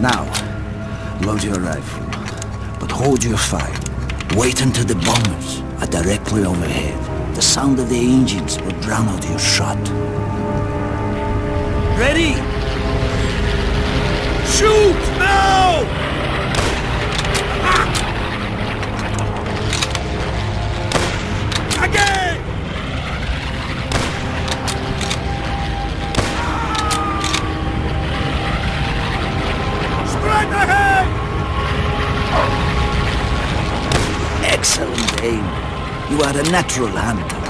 Now, load your rifle, but hold your fire. Wait until the bombers are directly overhead. The sound of the engines will drown out your shot. Ready? Shoot Ahead! Excellent aim. You are a natural hunter.